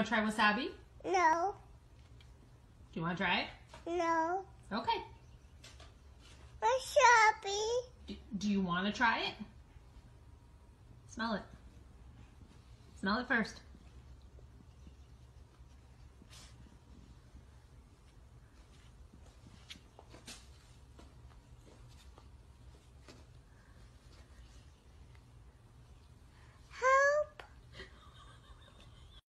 Want to try wasabi? No. Do you want to try it? No. Okay. Wasabi. Do, do you want to try it? Smell it. Smell it first.